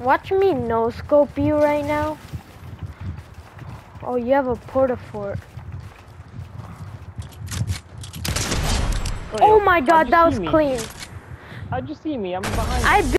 Watch me no scope you right now. Oh, you have a porta fort. Oh, Oh my god, that was me? clean. How'd you see me? I'm behind. I